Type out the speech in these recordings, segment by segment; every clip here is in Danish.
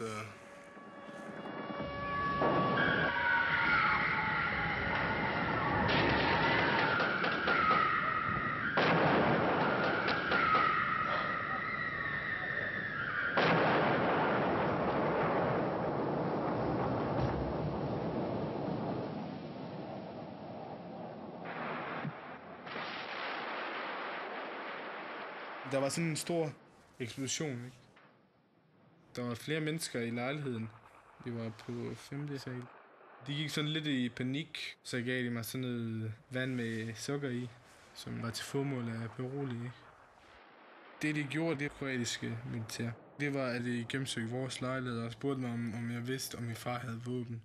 Altså, Der var sådan en stor eksplosion, ikke? Der var flere mennesker i lejligheden. Vi var på 5. sal. De gik sådan lidt i panik, så gav de mig sådan noget vand med sukker i, som var til formål af berolige. Det, de gjorde, det kroatiske militær, det var, at de gennemsøgte vores lejlighed og spurgte mig, om, om jeg vidste, om min far havde våben.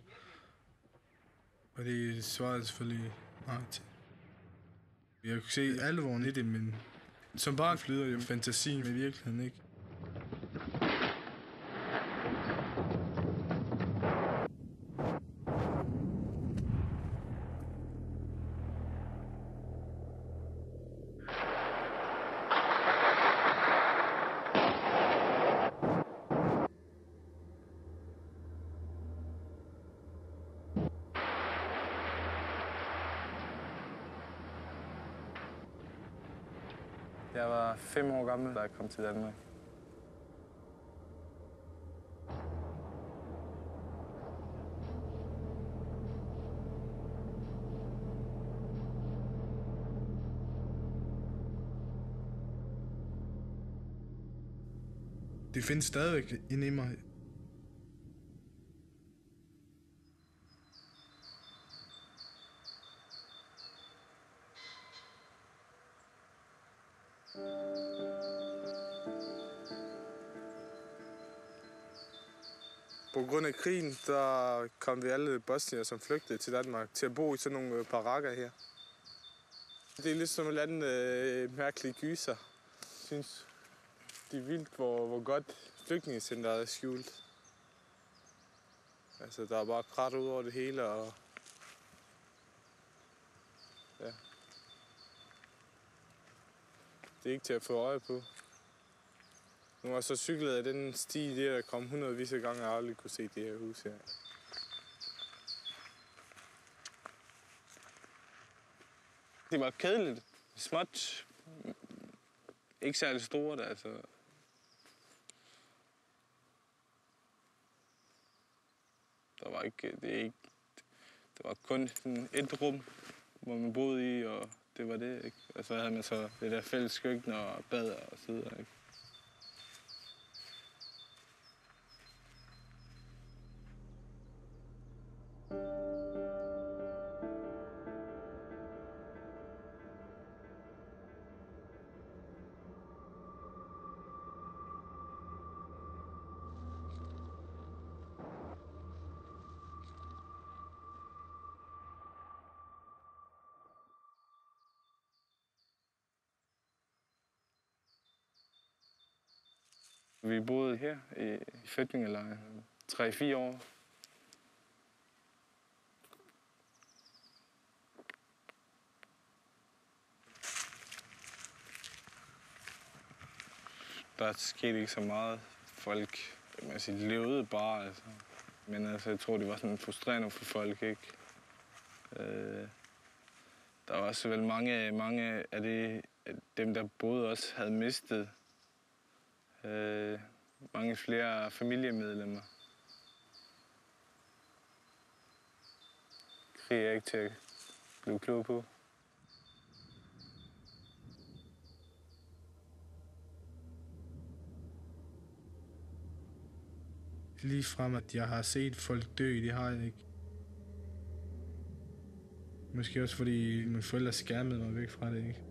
Og det svarede jeg selvfølgelig nej til. Jeg kunne se alvoren i det, men som barn flyder jo fantasien med virkeligheden, ikke? Jeg var fem år gammel, da jeg kom til Danmark. Det findes stadigvæk inde i mig. På grund af krigen, der kom vi alle bosnier, som flygtede til Danmark, til at bo i sådan nogle øh, barakker her. Det er lidt som en eller anden øh, mærkelig gyser. Jeg synes, det er vildt, hvor, hvor godt flygtningecenteret er skjult. Altså, der er bare krat ud over det hele, og... Ja. Det er ikke til at få øje på. Nu har så cyklet af den sti der, der kom hundredvis af gange, og jeg aldrig kunne se det her hus her. Det var kedeligt. Småt. Ikke særlig stort, altså. Der var ikke, det er ikke, det var kun et rum, hvor man boede i, og det var det, ikke? Og så havde man så det der fælles køkken og bad og så videre, ikke? Vi boede her øh, i flygtningelejren 3-4 år. Der skete ikke så meget. Folk man sige, levede bare. Altså. Men altså, jeg tror, det var sådan frustrerende for folk. Ikke? Øh, der var også vel mange, mange af de, af dem, der boede også, havde mistet øh, mange flere familiemedlemmer. Krig er ikke til at blive klog på. Lige frem, at jeg har set folk dø, det har jeg ikke. Måske også fordi mine forældre skærmede mig væk fra det, ikke?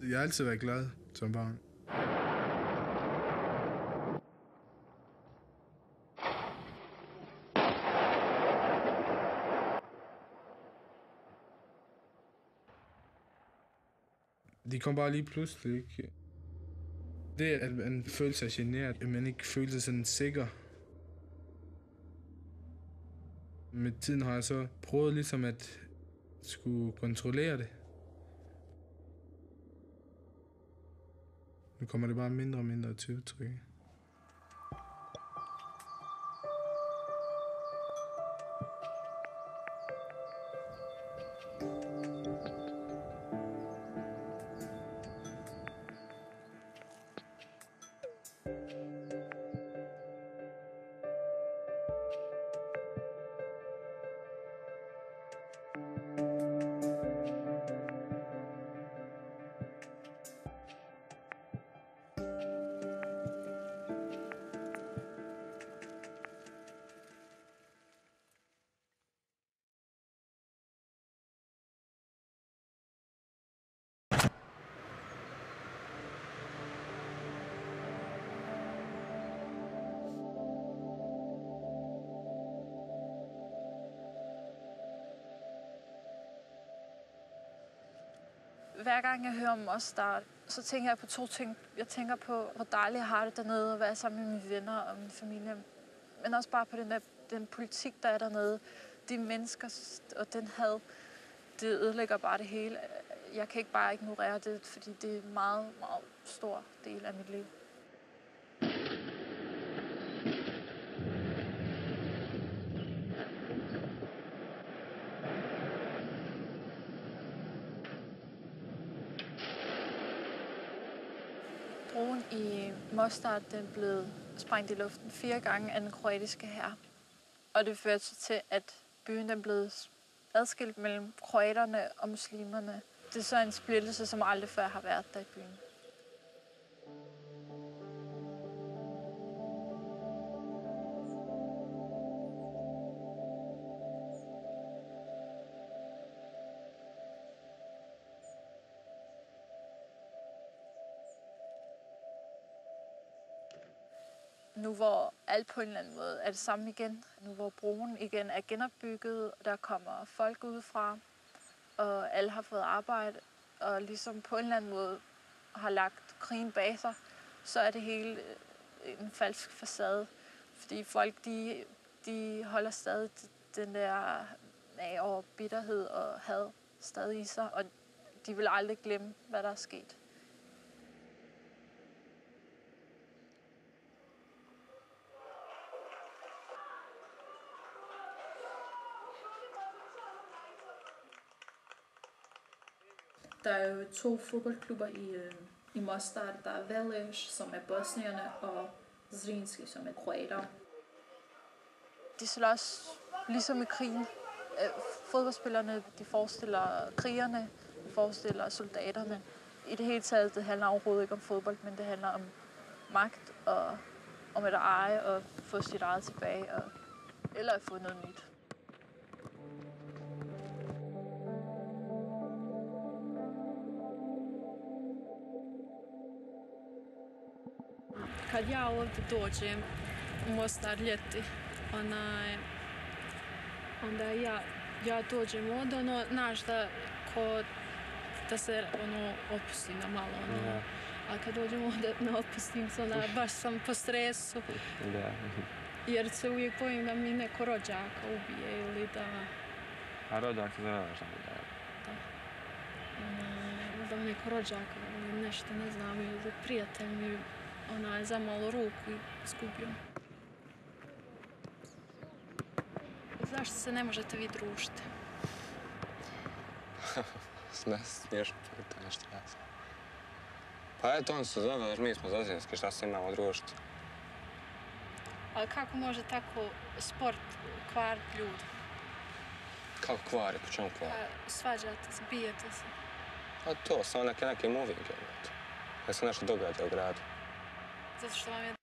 Jeg har altid været glad som barn. De kom bare lige pludselig, ikke? Det, at man føler sig generet, at man ikke føler sig sådan sikker. Med tiden har jeg så prøvet ligesom at skulle kontrollere det. Nu kommer det bare mindre og mindre til udtryk. Hver gang jeg hører om Mostard, så tænker jeg på to ting. Jeg tænker på, hvor dejligt jeg har det dernede, at være sammen med mine venner og min familie. Men også bare på den, der, den politik, der er dernede. De mennesker og den had, det ødelægger bare det hele. Jeg kan ikke bare ignorere det, fordi det er en meget, meget stor del af mit liv. Broen i Mostar den blev sprængt i luften fire gange af den kroatiske her. Og det førte så til, at byen den blev adskilt mellem kroaterne og muslimerne. Det er så en splittelse, som aldrig før har været der i byen. Nu hvor alt på en eller anden måde er det samme igen, nu hvor broen igen er genopbygget, og der kommer folk udefra, og alle har fået arbejde, og ligesom på en eller anden måde har lagt krigen bag sig, så er det hele øh, en falsk facade. Fordi folk, de, de holder stadig den der af over bitterhed og had stadig i sig, og de vil aldrig glemme, hvad der er sket. Der er jo to fodboldklubber i, øh, i Mostar. Der er Velej, som er bosnierne, og Zrinski, som er kroater. De slås ligesom i krigen. Øh, fodboldspillerne de forestiller krigerne, de forestiller soldaterne. I det hele taget, det handler overhovedet ikke om fodbold, men det handler om magt og om at eje og få sit eget tilbage, og, eller at få noget nyt. Kad ja ovdje dođem u Mostar ljeti, onaj, onda ja, ja dođem ovdje, ono, znaš da ko da se ono opustim na malo, ono. Da. A kad dođem ovdje ne opustim se, ona, baš sam po stresu, Da. jer se uvijek bojim da mi neko rođaka ubije ili da, A rodak se zove šta da. ono, da mi neko rođaka ili nešto, ne znam, ili da prijatelj mi onaj zamalo ruku i izgubio. Zašto se ne možete vi družiti? Ne, smiješno pitanje, nešto ja znam. Pa eto, on se zove, jer mi smo zazinski, šta se imamo družiti? Ali kako može tako sport kvariti ljudi? Kako kvari, po čemu kvari? Pa svađate se, bijete se. A to, samo neke neke moving, eto. Da se nešto događa u gradu. существовал момент